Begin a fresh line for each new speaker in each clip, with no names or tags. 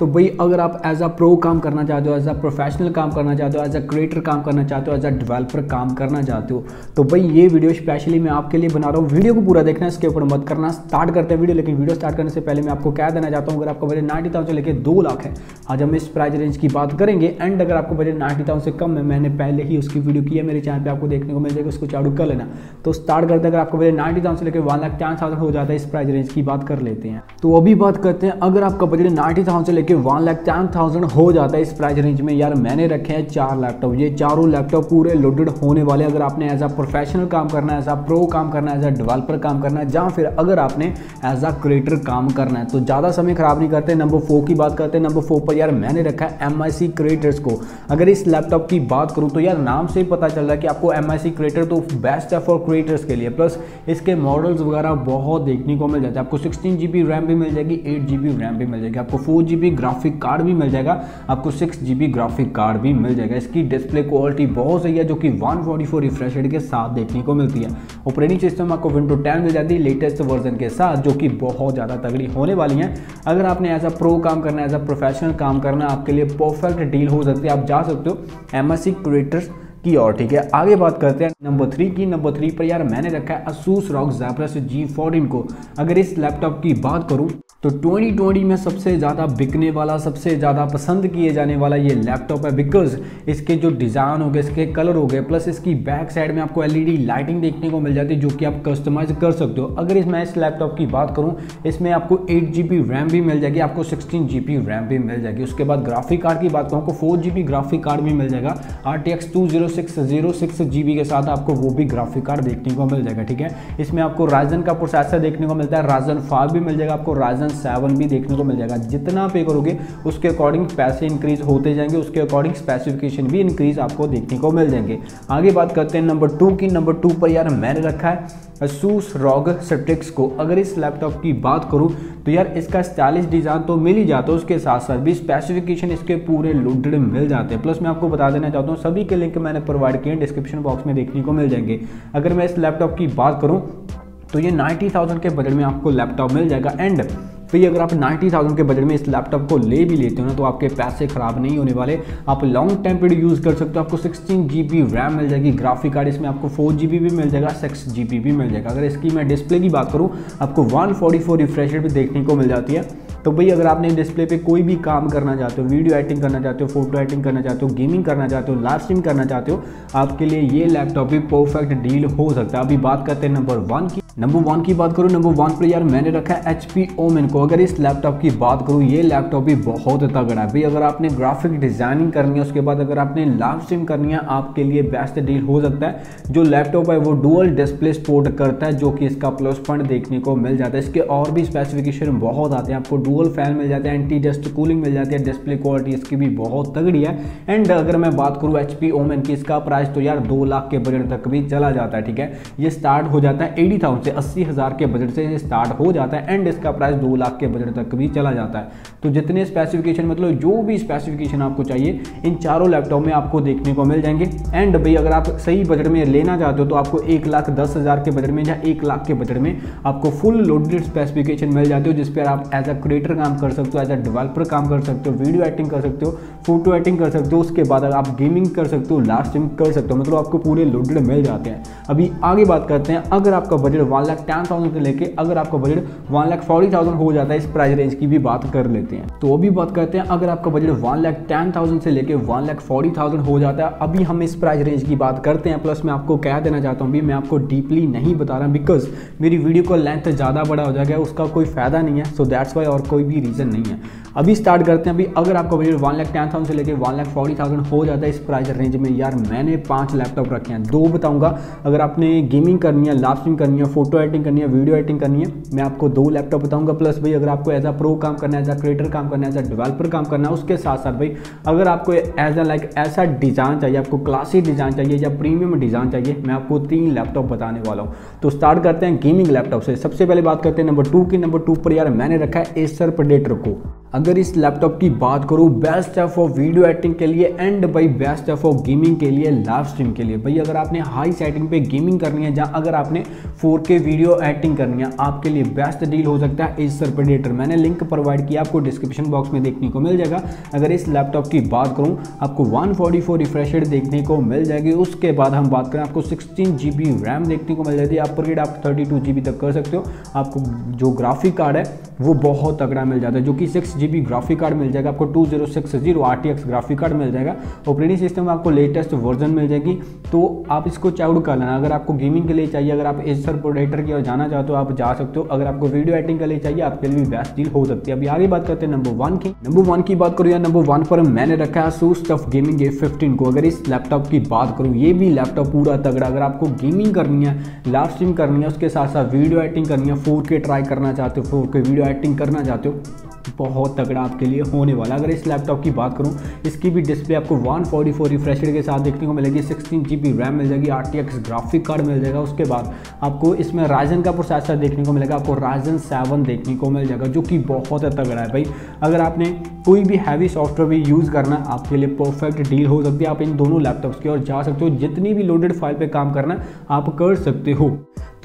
तो भाई, अगर आप एज अ प्रो काम करना चाहते हो एज अ प्रोफेशनल काम करना चाहते हो एज अ क्रिएटर काम करना चाहते हो एज अ डेवलपर काम करना चाहते हो तो भाई, ये वीडियो स्पेशली मैं आपके लिए बना रहा हूँ। वीडियो को पूरा देखना, इसके ऊपर मत करना। स्टार्ट करते हैं वीडियो लेकिन वीडियो स्टार्ट करने से पहले मैं आपको क्या देना चाहता हूँ, अगर आपका बजट नाइन्टी थाउज़ेंड लेकर दो लाख है, आज हम इस प्राइस रेंज की बात करेंगे। एंड अगर आपको बजट नाइन्टी थाउज़ेंड से कम है, मैंने पहले ही उसकी वीडियो की है, मेरे चैनल पर आपको देखने को मिल जाएगा, उसको चालू कर लेना। तो स्टार्ट करते हैं, अगर आपको बजट नाइन्टी थाउज़ेंड से लेकर वन लाख टेन थाउज़ेंड हो जाता है, इस प्राइस रेंज की बात कर लेते हैं। तो अभी बात करते हैं, अगर आपका बजट नाइन्टी थाउज़ेंड लेकर वन लाख टेन थाउज़ेंड हो जाता है इस प्राइस रेंज में। यार, मैंने रखे हैं चार लैपटॉप ये चारों लैपटॉप पूरे लोडेड होने वाले अगर आपने एज अ प्रोफेशनल काम करना है एज अ प्रो काम करना है एज अ डेवलपर काम करना है या फिर अगर आपने एज अ क्रिएटर काम करना है तो ज़्यादा समय खराब नहीं करते। नंबर फोर की बात करते हैं। नंबर फोर पर यार, मैंने रखा है एम क्रिएटर्स को। अगर इस लैपटॉप की बात करूँ तो यार, नाम से ही पता चल रहा है कि आपको एमआईसी क्रिएटर तो बेस्ट है फॉर क्रिएटर्स के लिए। प्लस इसके मॉडल्स वगैरह बहुत देखने को मिल जाते हैं। आपको सिक्सटीन जी रैम भी मिल जाएगी एट जी रैम भी मिल जाएगी। आपको फोर जी ग्राफिक कार्ड भी मिल जाएगा। आपको सिक्स जी ग्राफिक कार्ड भी मिल जाएगा। इसकी डिस्प्ले क्वालिटी बहुत सही है, जो कि वन फोर्टी फोर रिफ्रेश के साथ देखने को मिलती है। ऑपरेटिंग सिस्टम आपको विंडो टेन मिल जाती है लेटेस्ट वर्जन के साथ, जो कि बहुत ज़्यादा तगड़ी होने वाली है। अगर आपने एज अ प्रो काम करना है एज अ प्रोफेशनल काम करना आपके लिए परफेक्ट डील हो सकती है। आप जा सकते हो एम एस क्रिएटर्स की और ठीक है? आगे बात करते हैं नंबर थ्री की। नंबर थ्री पर यार मैंने रखा है Asus ROG Zephyrus G fourteen को। अगर इस लैपटॉप की बात करूँ तो 2020 में सबसे ज़्यादा बिकने वाला, सबसे ज़्यादा पसंद किए जाने वाला ये लैपटॉप है बिकॉज़ इसके जो डिज़ाइन हो गए, इसके कलर हो गए प्लस इसकी बैक साइड में आपको एलईडी लाइटिंग देखने को मिल जाती है, जो कि आप कस्टमाइज कर सकते हो। अगर इसमें इस लैपटॉप की बात करूँ, इसमें आपको एट जी रैम भी मिल जाएगी, आपको सिक्सटीन जी रैम भी मिल जाएगी। उसके बाद ग्राफिक कार्ड की बात करूँ, आपको फोर ग्राफिक कार्ड भी मिल जाएगा। R T X six zero के साथ आपको वो भी ग्राफिक कार्ड देखने को मिल जाएगा, ठीक है? इसमें आपको राजन का प्रोसेसर देखने को मिलता है राजन फाइव भी मिल जाएगा, आपको राजन सेवन भी देखने को मिल जाएगा। जितना पे करोगे, उसके अकॉर्डिंग पैसे इंक्रीज होते जाएँगे, उसके अकॉर्डिंग स्पेसिफिकेशन भी इंक्रीज आपको देखने को मिल जाएँगे। आगे बात करते हैं नंबर टू की। नंबर टू पर यार मैंने रखा है असूस रॉग सेप्टिक्स को अगर इस लैपटॉप की बात करूँ तो यार इसका स्टाइलिश डिज़ाइन तो मिल ही जाता है, उसके साथ साथ भी स्पेसिफिकेशन इसके पूरे लोडेड मिल जाते हैं। प्लस मैं आपको बता देना चाहता हूँ, सभी के लिंक मैंने प्रोवाइड किए हैं डिस्क्रिप्शन बॉक्स में देखने को मिल जाएँगे। अगर मैं इस लैपटॉप की बात करूँ तो ये नाइन्टी थाउज़ेंड के बजट में आपको लैपटॉप मिल जाएगा। एंड फिर अगर आप नाइन्टी थाउज़ेंड के बजट में इस लैपटॉप को ले भी लेते हो ना तो आपके पैसे खराब नहीं होने वाले। आप लॉन्ग टाइम पीरियड यूज़ कर सकते हो, आपको सिक्सटीन जी रैम मिल जाएगी ग्राफिक कार्ड इसमें आपको फोर जी भी मिल जाएगा सिक्स जी भी मिल जाएगा। अगर इसकी मैं डिस्प्ले की बात करूँ, आपको वन फोर्टी फोर रिफ्रेश भी देखने को मिल जाती है। तो भाई, अगर आपने डिस्प्ले पे कोई भी काम करना चाहते हो वीडियो एडिटिंग करना चाहते हो फ़ोटो एडिटिंग करना चाहते हो गेमिंग करना चाहते हो लाइव स्ट्रीम करना चाहते हो, आपके लिए ये लैपटॉप भी परफेक्ट डील हो सकता है। अभी बात करते हैं नंबर वन की। नंबर वन की बात करूँ नंबर वन पर यार मैंने रखा है एच पी ओमेन को। अगर इस लैपटॉप की बात करूँ, ये लैपटॉप भी बहुत तगड़ा है। भाई, अगर आपने ग्राफिक डिज़ाइनिंग करनी है, उसके बाद अगर आपने लाइव स्ट्रीम करनी है, आपके लिए बेस्ट डील हो सकता है। जो लैपटॉप है, वो डुअल डिस्प्ले सपोर्ट करता है, जो कि इसका प्लस पॉइंट देखने को मिल जाता है। इसके और भी स्पेसिफिकेशन बहुत आते हैं। आपको डुअल फ़ैन मिल जाता है एंटी डस्ट कूलिंग मिल जाती है डिस्प्ले क्वालिटी इसकी भी बहुत तगड़ी है। एंड अगर मैं बात करूँ एच पी ओमेन की, इसका प्राइस तो यार दो लाख के बजट तक भी चला जाता है, ठीक है? ये स्टार्ट हो जाता है एटी थाउज़ेंड से अस्सी हज़ार के बजट से स्टार्ट हो जाता है एंड इसका प्राइस दो लाख के बजट तक भी चला जाता है। तो जितने स्पेसिफिकेशन मतलब जो भी स्पेसिफिकेशन आपको चाहिए, इन चारों लैपटॉप में आपको देखने को मिल जाएँगे। एंड भाई, अगर आप सही बजट में लेना चाहते हो तो आपको एक लाख दस हज़ार के बजट में या एक लाख के बजट में आपको फुल लोडेड स्पेसिफिकेशन मिल जाते हो, जिस पर आप एज अ क्रिएटर काम कर सकते हो एज अ डेवलपर काम कर सकते हो वीडियो एडिटिंग कर सकते हो फ़ोटो एडिटिंग कर सकते हो, उसके बाद आप गेमिंग कर सकते हो लास्ट टाइम कर सकते हो मतलब आपको पूरे लोडेड मिल जाते हैं। अभी आगे बात करते हैं, अगर आपका budget one lakh ten thousand से लेके अगर आपका budget one lakh forty thousand हो जाता है, इस प्राइस रेंज की भी बात कर लेते हैं। तो अभी बात करते हैं, अगर आपका budget one lakh ten thousand से लेके वन लाख फोर्टी थाउज़ेंड हो जाता है, अभी हम इस प्राइस रेंज की बात करते हैं। प्लस मैं आपको कह देना चाहता हूँ भी मैं आपको डीपली नहीं बता रहा बिकॉज़ मेरी वीडियो का लेंथ ज़्यादा बड़ा हो जाएगा, उसका कोई फ़ायदा नहीं है। सो दैट्स वाई और कोई भी रीज़न नहीं है। अभी स्टार्ट करते हैं, अभी अगर आपका budget one lakh ten thousand से लेकर वन लाख फोर्टी थाउज़ेंड हो जाता है, इस प्राइस रेंज में, यार मैंने पाँच लैपटॉप रखे हैं। दो बताऊँगा, अगर आपने गेमिंग करनी है लाइव स्ट्रीम करनी है फ़ोटो एडिटिंग करनी है, वीडियो एडिटिंग करनी है, मैं आपको दो लैपटॉप बताऊँगा। प्लस भाई, अगर आपको एज अ प्रो काम करना है एज अ क्रिएटर काम करना है एज अ डेवलपर काम करना है, उसके साथ साथ भाई, अगर आपको एज अ लाइक ऐसा डिज़ाइन चाहिए, आपको क्लासिक डिज़ाइन चाहिए या प्रीमियम डिज़ाइन चाहिए, मैं आपको तीन लैपटॉप बताने वाला हूँ। तो स्टार्ट करते हैं गेमिंग लैपटॉप से। सबसे पहले बात करते हैं नंबर टू की। नंबर टू पर यार मैंने रखा है एसर प्रेडेटर को। अगर इस लैपटॉप की बात करूँ बेस्ट है फॉर वीडियो एडिटिंग के लिए एंड भाई बेस्ट है फॉर गेमिंग के लिए लाइव स्ट्रीम के लिए। भाई, अगर आपने हाई सेटिंग पे गेमिंग करनी है, जहाँ अगर आपने 4K वीडियो एडिटिंग करनी है, आपके लिए बेस्ट डील हो सकता है एसर प्रेडेटर मैंने लिंक प्रोवाइड किया आपको डिस्क्रिप्शन बॉक्स में देखने को, मिल जाएगा। अगर इस लैपटॉप की बात करूँ, आपको वन फोर्टी देखने को मिल जाएगी। उसके बाद हम बात करें, आपको सिक्सटीन जी रैम देखने को मिल जाती है अपग्रेड आप थर्टी तक कर सकते हो। आपको जो ग्राफिक कार्ड है, वो बहुत तगड़ा मिल जाता है, जो कि सिक्स जीबी ग्राफिक कार्ड मिल जाएगा, आपको two zero six zero R T X graphic card मिल जाएगा। ऑपरेटिंग सिस्टम में आपको लेटेस्ट वर्जन मिल जाएगी। तो आप इसको चाउड कर लेना। अगर आपको गेमिंग के लिए चाहिए, अगर आप एसर प्रोडेक्टर की ओर जाना चाहते हो, आप जा सकते हो। अगर आपको वीडियो एडिटिंग के लिए चाहिए, आपके लिए भी बेस्ट डील हो सकती है। अभी आगे बात करते हैं नंबर वन की। नंबर वन की बात करूँ या नंबर वन पर मैंने रखा है सू स्टफ़ गेमिंग ए फिफ्टीन को। अगर इस लैपटॉप की बात करूँ, ये भी लैपटॉप पूरा तगड़ा। अगर आपको गेमिंग करनी है लाइव स्ट्रीम करनी है, उसके साथ साथ वीडियो एडिटिंग करनी है फोर ट्राई करना चाहते हो फोर वीडियो एडिटिंग करना चाहते हो बहुत तगड़ा आपके लिए होने वाला अगर इस लैपटॉप की बात करूँ, इसकी भी डिस्प्ले आपको वन फोर्टी फोर रिफ्रेशर के साथ देखने को मिलेगी। सिक्सटीन जी बी रैम मिल जाएगी R T X graphic card मिल जाएगा। उसके बाद आपको इसमें राइजन का प्रोसेसर देखने को मिलेगा। आपको राइजन सेवन देखने को मिल जाएगा, जो कि बहुत तगड़ा है भाई। अगर आपने कोई भी हैवी सॉफ्टवेयर भी यूज़ करना आपके लिए परफेक्ट डील हो सकती है। आप इन दोनों लैपटॉप्स की ओर जा सकते हो। जितनी भी लोडेड फ़ाइल पर काम करना आप कर सकते हो।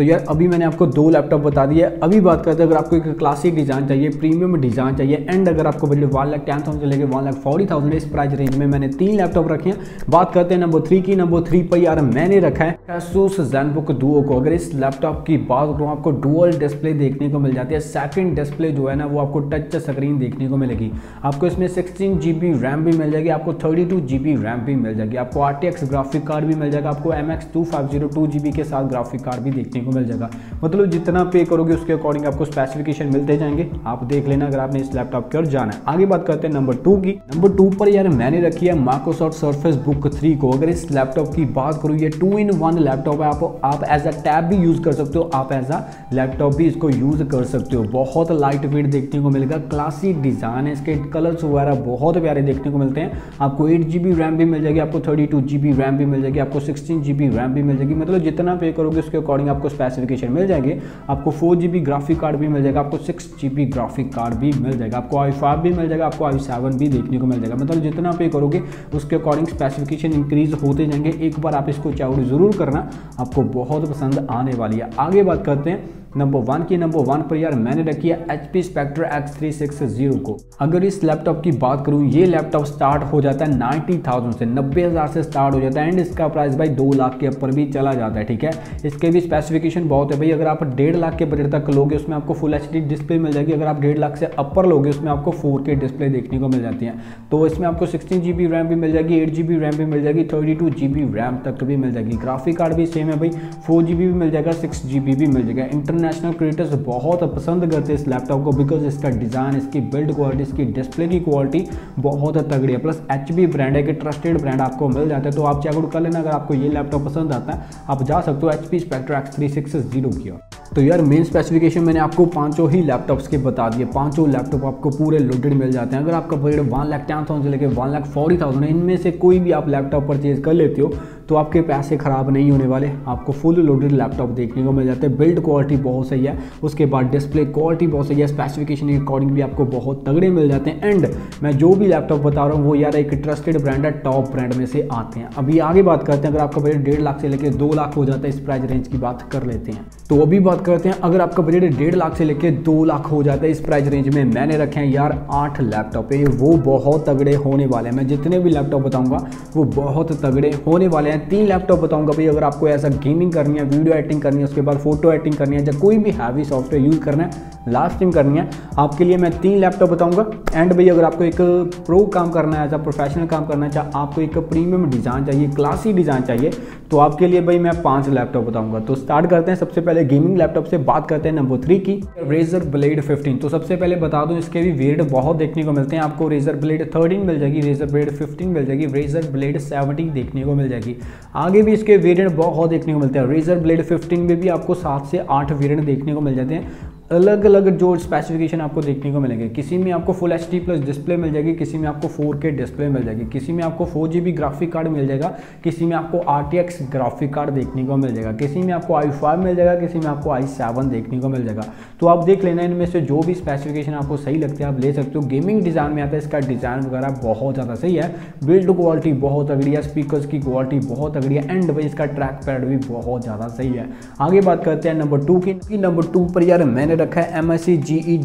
तो यार, अभी मैंने आपको दो लैपटॉप बता दिए। अभी बात करते हैं, अगर आपको एक क्लासिक डिज़ाइन चाहिए प्रीमियम डिज़ाइन चाहिए एंड अगर आपको budget one lakh ten thousand लेके वन लाख फोर्टी थाउज़ेंड इस प्राइस रेंज में मैंने तीन लैपटॉप रखे हैं। बात करते हैं नंबर थ्री की। नंबर थ्री पर यार मैंने रखा है एसूस जैनबुक दुओ को। अगर इस लैपटॉप की बात करूँ, आपको डुअल डिस्प्ले देखने को मिल जाती है। सेकेंड डिस्प्ले जो है ना, वो आपको टच स्क्रीन देखने को मिलेगी। आपको इसमें सिक्सटीन जी रैम भी मिल जाएगी, आपको थर्टी टू जी रैम भी मिल जाएगी। आपको आरटीएक्स ग्राफिक कार्ड भी मिल जाएगा, आपको M X two five zero two G के साथ ग्राफिक कार्ड भी देखने को मिल जाएगा। मतलब जितना पे करोगे, उसके अकॉर्डिंग आपको स्पेसिफिकेशन मिलते जाएँगे। आप देख लेना अगर आपने इस लैपटॉप की ओर जाना है। आगे बात करते हैं नंबर टू की। नंबर टू पर यार मैंने रखी है माइक्रोसॉफ्ट सर्फेस बुक थ्री को। अगर इस लैपटॉप की बात करूँ, ये टू इन वन लैपटॉप है। आप आप एज अ टैब भी यूज़ कर सकते हो। आप एज अ लैपटॉप भी इसको यूज़ कर सकते हो। बहुत लाइट वेट देखने को मिलेगा। क्लासिक डिज़ाइन है इसके। कलर्स वगैरह बहुत प्यारे देखने को मिलते हैं। आपको एट जी रैम भी मिल जाएगी। आपको थर्टी टू रैम भी मिल जाएगी। आपको सिक्सटीन जी रैम भी मिल जाएगी। मतलब जितना पे करोगे, उसके अकॉर्डिंग आपको स्पेसिफिकेशन मिल जाएँगे। आपको four G B graphic card भी मिल जाएगा, आपको six G B graphic card भी मिल जाएगा, आपको आई फाइव भी मिल जाएगा, आपको आई सेवन भी देखने को मिल जाएगा। मतलब जितना पे करोगे, उसके अकॉर्डिंग स्पेसिफिकेशन इंक्रीज होते जाएँगे। एक बार आप इसको चाउट ज़रूर करना, आपको बहुत पसंद आने वाली है। आगे बात करते हैं नंबर वन की नंबर वन पर यार मैंने रखी है H P Spectre x three six zero को। अगर इस लैपटॉप की बात करूँ, ये लैपटॉप स्टार्ट हो जाता है नाइन्टी थाउज़ेंड से, नब्बे हज़ार से स्टार्ट हो जाता है एंड इसका प्राइस भाई दो लाख के ऊपर भी चला जाता है, ठीक है? इसके भी स्पेसिफिकेशन बहुत है भाई, अगर आप डेढ़ लाख के बजट तक लोगे, उसमें आपको फुल एचडी डिस्प्ले मिल जाएगी, अगर आप डेढ़ लाख से अपर लोगे, उसमें आपको फोर डिस्प्ले देखने को मिल जाती है। तो इसमें आपको सिक्सटीन जी रैम भी मिल जाएगी एट जी रैम भी मिल जाएगी थर्टी टू जी रैम तक भी मिल जाएगी। ग्राफिक कार्ड भी सेम है भाई फोर जी भी मिल जाएगा सिक्स जी भी मिल जाएगा। इंटरनेशनल क्रिएटर्स बहुत पसंद करते हैं इस लैपटॉप को बिकॉज़ इसका डिज़ाइन इसकी बिल्ड क्वालिटी इसकी डिस्प्ले की क्वालिटी बहुत तगड़ी है। प्लस एच ब्रांड है कि ट्रस्टेड ब्रांड आपको मिल जाता है। तो आप चेकआउट कर लेना अगर आपको ये लैपटॉप पसंद आता है। आप जा सकते हो H P Spectre x three six zero की तो यार मेन स्पेसिफिकेशन मैंने आपको पाँचों ही लैपटॉप्स के बता दिए। पाँचों लैपटॉप आपको पूरे लोडेड मिल जाते हैं। अगर आपका budget one lakh ten thousand से लेकर वन लाख फोर्टी थाउज़ेंड इनमें से कोई भी आप लैपटॉप परचेज कर लेते हो तो आपके पैसे ख़राब नहीं होने वाले। आपको फुल लोडेड लैपटॉप देखने को मिल जाते हैं। बिल्ड क्वालिटी बहुत सही है। उसके बाद डिस्प्ले क्वालिटी बहुत सही है। स्पेसिफिकेशन के अकॉर्डिंग भी आपको बहुत तगड़े मिल जाते हैं। एंड मैं जो भी लैपटॉप बता रहा हूँ, वो यार एक ट्रस्टेड ब्रांड है टॉप ब्रांड में से आते हैं। अभी आगे बात करते हैं। अगर आपका बजट डेढ़ लाख से लेकर दो लाख हो जाता है, इस प्राइस रेंज की बात कर लेते हैं। तो अभी बात करते हैं, अगर आपका बजट डेढ़ लाख से लेकर दो लाख हो जाता है इस प्राइस रेंज में, मैंने रखे हैं यार आठ लैपटॉप है वो बहुत तगड़े होने वाले हैं। मैं जितने भी लैपटॉप बताऊँगा, वो बहुत तगड़े होने वाले हैं। तीन लैपटॉप बताऊँगा भाई, अगर आपको ऐसा गेमिंग करनी है वीडियो एडिटिंग करनी है, उसके बाद फ़ोटो एडिटिंग करनी है, या कोई भी हैवी सॉफ्टवेयर यूज़ करना है लास्ट टाइम करनी है, आपके लिए मैं तीन लैपटॉप बताऊँगा। एंड भाई, अगर आपको एक प्रो काम करना है अ प्रोफेशनल काम करना है, चाहे आपको एक प्रीमियम डिज़ाइन चाहिए क्लासी डिज़ाइन चाहिए तो आपके लिए भाई मैं पाँच लैपटॉप बताऊँगा। तो स्टार्ट करते हैं। सबसे पहले गेमिंग लैपटॉप से बात करते हैं नंबर थ्री की। रेजर ब्लेड फिफ्टीन तो सबसे पहले बता दूँ, इसके भी वेरियंट बहुत देखने को मिलते हैं। आपको रेजर ब्लेड थर्टीन मिल जाएगी रेजर ब्लेड फिफ्टीन मिल जाएगी रेजर ब्लेड सेवनटीन देखने को मिल जाएगी। आगे भी इसके वेरियंट बहुत देखने को मिलते हैं। रेजर ब्लेड फिफ्टीन में भी आपको सात से आठ वेरियंट देखने को मिल जाते हैं। अलग अलग जो स्पेसिफिकेशन आपको देखने को मिलेंगे। किसी में आपको फुल एच प्लस डिस्प्ले मिल जाएगी, किसी में आपको फोर के डिस्प्ले मिल जाएगी, किसी में आपको फोर जी ग्राफिक कार्ड मिल जाएगा, किसी में आपको R T X graphic card देखने को मिल जाएगा, किसी में आपको आई फाइव मिल जाएगा, किसी में आपको आई सेवन देखने को मिल जाएगा। तो आप देख लेना, इनमें से जो भी स्पेसिफिकेशन आपको सही लगता है, आप ले सकते हो। गेमिंग डिज़ाइन में आता है, इसका डिज़ाइन वगैरह बहुत ज़्यादा सही है। बिल्ड क्वालिटी बहुत तगड़ी है स्पीकर की क्वालिटी बहुत तगड़ी है एंड भाई इसका ट्रैक पैड भी बहुत ज़्यादा सही है। आगे बात करते हैं नंबर टू की। नंबर टू पर यार मैंने रखा है M S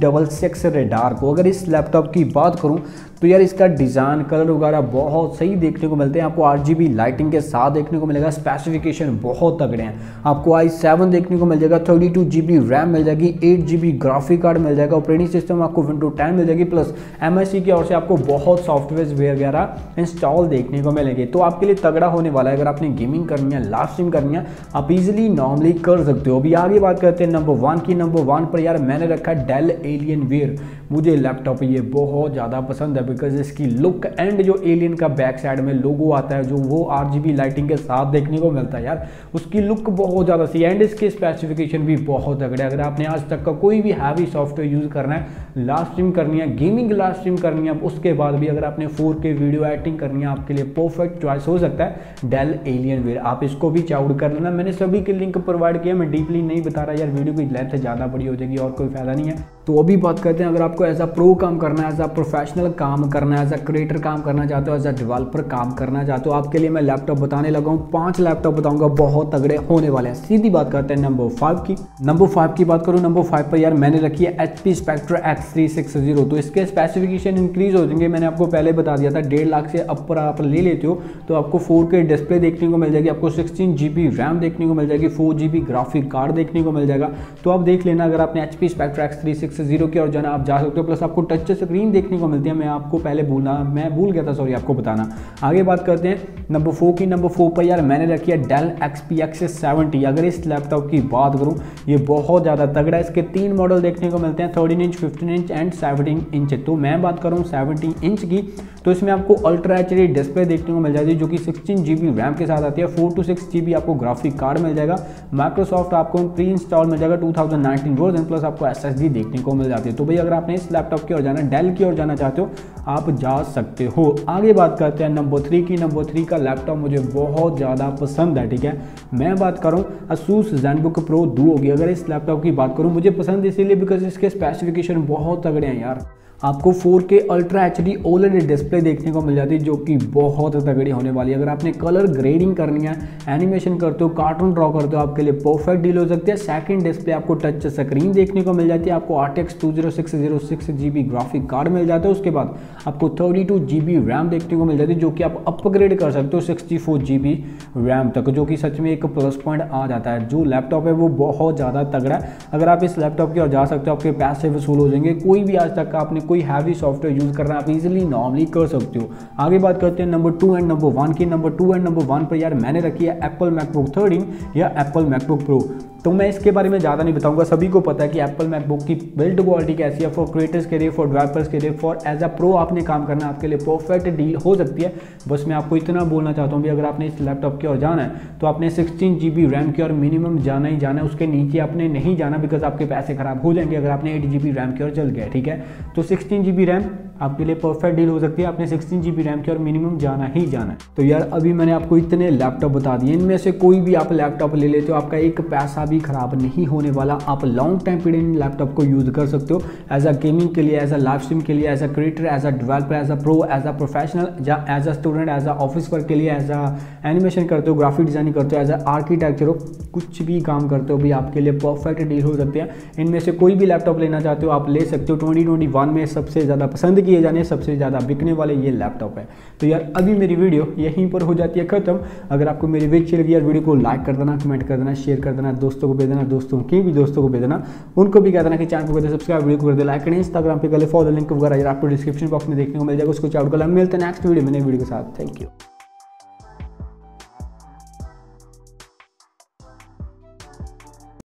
double six Raider को। अगर इस लैपटॉप की बात करूँ तो यार इसका डिज़ाइन कलर वगैरह बहुत सही देखने को मिलते हैं। आपको आठ लाइटिंग के साथ देखने को मिलेगा। स्पेसिफिकेशन बहुत तगड़े हैं। आपको आई सेवन देखने को मिल जाएगा। Thirty two G B RAM मिल जाएगी। Eight G B graphic card मिल जाएगा। ऑपरेटिंग सिस्टम आपको विंडो टेन मिल जाएगी। प्लस एम एस सी की ओर से आपको बहुत सॉफ्टवेयर वगैरह इंस्टॉल देखने को मिलेंगे। तो आपके लिए तगड़ा होने वाला है। अगर आपने गेमिंग करनी है लास्ट स्ट्रीम करनी है, आप इजिली नॉर्मली कर सकते हो। अभी आगे बात करते हैं। नंबर वन की नंबर वन पर यार मैंने रखा है डेल एलियन वेयर मुझे लैपटॉप ये बहुत ज़्यादा पसंद है बिकॉज़ इसकी लुक एंड जो एलियन का बैक साइड में लोगो आता है, जो वो आर लाइटिंग के साथ देखने को मिलता है यार, उसकी लुक बहुत ज़्यादा सी एंड इसके स्पेसिफिकेशन भी बहुत तगड़े अगर आपने आज तक का कोई भी हैवी सॉफ्टवेयर यूज़ करना है लास्ट स्ट्रीम करनी है गेमिंग लास्ट स्ट्रीम करनी है उसके बाद भी अगर आपने फोर के वीडियो एडिटिंग करनी है, आपके लिए परफेक्ट चॉइस हो सकता है डेल एलियन वेयर आप इसको भी चाउड कर लेना। मैंने सभी के लिंक प्रोवाइड किया मैं डीपली नहीं बता रहा यार वीडियो की लेंथ ज़्यादा बड़ी हो जाएगी, और कोई फ़ायदा नहीं है। तो अभी बात करते हैं, अगर आपको एज अ प्रो काम करना है एज अ प्रोफेशनल काम करना है एज अ क्रिएटर काम करना चाहते हो एज अ डेवलपर काम करना चाहते हो, आपके लिए मैं लैपटॉप बताने लगा हूँ। पाँच लैपटॉप बताऊँगा, बहुत तगड़े होने वाले हैं। सीधी बात करते हैं नंबर फाइव की। नंबर फाइव की बात करूँ नंबर फाइव पर यार मैंने रखी है H P Spectre x three six zero तो इसके स्पेसिफिकेशन इंक्रीज हो जाएँगे। मैंने आपको पहले बता दिया था, डेढ़ लाख से अपर आप ले लेते हो तो आपको फोर के डिस्प्ले देखने को मिल जाएगी, आपको सिक्सटीन जी बी रैम देखने को मिल जाएगी four G B graphic card देखने को मिल जाएगा। तो आप देख लेना, अगर आपने H P Spectre x three six zero की और जाना, आप जा सकते हो प्लस आपको टच स्क्रीन देखने को मिलती है। मैं आपको पहले भूलना मैं भूल गया था सॉरी आपको बताना। आगे बात करते हैं नंबर फोर की नंबर फोर पर यार मैंने रखी है Dell X P X seventy अगर इस लैपटॉप की बात करूँ, ये बहुत ज़्यादा तगड़ा है। इसके तीन मॉडल देखने को मिलते हैं thirteen inch fifteen inch and seventeen inch तो मैं बात करूँ सेवनटीन इंच की। तो इसमें आपको अल्ट्रा एचडी डिस्प्ले देखने को मिल जाती है, जो कि सिक्सटीन जी रैम के साथ आती है। फोर टू सिक्स जी आपको ग्राफिक कार्ड मिल जाएगा। माइक्रोसॉफ्ट आपको प्री इंस्टॉल मिल जाएगा two thousand nineteen version plus आपको एसएसडी देखने को मिल जाती है। तो भाई, अगर आपने इस लैपटॉप की ओर जाना डेल की ओर जाना चाहते हो, आप जा सकते हो। आगे बात करते हैं नंबर थ्री की। नंबर थ्री का लैपटॉप मुझे बहुत ज़्यादा पसंद है, ठीक है? मैं बात करूँ असूस जैनबुक प्रो दू होगी अगर इस लैपटॉप की बात करूँ, मुझे पसंद इसीलिए बिकॉज़ इसके स्पेसिफिकेशन बहुत तगड़े हैं यार। आपको 4K ultra H D OLED display देखने को मिल जाती है, जो कि बहुत तगड़ी होने वाली है। अगर आपने कलर ग्रेडिंग करनी है एनिमेशन करते हो कार्टून ड्रॉ करते हो, आपके लिए परफेक्ट डील हो सकती है। सेकंड डिस्प्ले आपको टच स्क्रीन देखने को मिल जाती है, आपको R TX two zero six zero six G B graphic card मिल जाता है। उसके बाद आपको thirty two G B RAM देखने को मिल जाती है, जो कि आप अपग्रेड कर सकते हो sixty four G B RAM तक, जो कि सच में एक प्लस पॉइंट आ जाता है। जो लैपटॉप है, वो बहुत ज़्यादा तगड़ा है। अगर आप इस लैपटॉप की ओर जा सकते हो, आपके पैसे वसूल हो जाएँगे। कोई भी आज तक आपने कोई हैवी सॉफ्टवेयर यूज़ कर रहे हैं, आप इजीली नॉर्मली कर सकते हो। आगे बात करते हैं number two and number one की। Number two and number one पर यार मैंने रखी है एप्पल मैकबुक थर्टीन या एप्पल मैकबुक प्रो तो मैं इसके बारे में ज़्यादा नहीं बताऊँगा। सभी को पता है कि एप्पल मैकबुक की बिल्ड क्वालिटी कैसी है फॉर क्रिएटर्स के लिए फॉर डेवलपर्स के लिए फॉर एज अ प्रो आपने काम करना आपके लिए परफेक्ट डील हो सकती है। बस मैं आपको इतना बोलना चाहता हूँ भी अगर आपने इस लैपटॉप की ओर जाना है तो आपने सिक्सटीन जी रैम की और मिनिमम जाना ही जाना है। उसके नीचे आपने नहीं जाना बिकॉज़ आपके पैसे खराब हो जाएँगे अगर आपने एट जी बी रैम की ओर चल गया, ठीक है? तो सिक्सटीन जी रैम आपके लिए परफेक्ट डील हो सकती है। आपने सिक्सटीन जी रैम की और मिनिमम जाना ही जाना है। तो यार, अभी मैंने आपको इतने लैपटॉप बता दिए। इनमें से कोई भी आप लैपटॉप ले लेते हो, आपका एक पैसा भी खराब नहीं होने वाला। आप लॉन्ग टाइम पीरियड इन लैपटॉप को यूज़ कर सकते हो। एज अ गेमिंग के लिए एज अ लाइव स्ट्रीम के लिए as a creator as a developer as a pro as a professional या as a student as a office work के लिए एज अ एनिमेशन करते हो ग्राफिक डिज़ाइनिंग करते हो एज अ आर्किटेक्चर हो, कुछ भी काम करते हो, भी आपके लिए परफेक्ट डील हो सकते हैं। इनमें से कोई भी लैपटॉप लेना चाहते हो, आप ले सकते हो। ट्वेंटी ट्वेंटी वन में सबसे ज़्यादा पसंद किए जाने, सबसे ज़्यादा बिकने वाले ये लैपटॉप है। तो यार, अभी मेरी वीडियो यहीं पर हो जाती है खत्म। अगर आपको मेरी वीडियो अच्छी लगी यार वीडियो को लाइक कर देना कमेंट कर देना शेयर कर देना। दोस्तों को भेज देना दोस्तों के भी दोस्तों को भेज देना उनको भी कह देना कि चैनल को कहते सब्सक्राइब वीडियो को कर दे लाइक करें इंस्टाग्राम पे गले फॉलो लिंक वगैरह आपको डिस्क्रिप्शन बॉक्स में देखने को मिल जाएगा, उसको चाउट कलर मिलते हैं नेक्स्ट वीडियो में, नई वीडियो के साथ। Thank you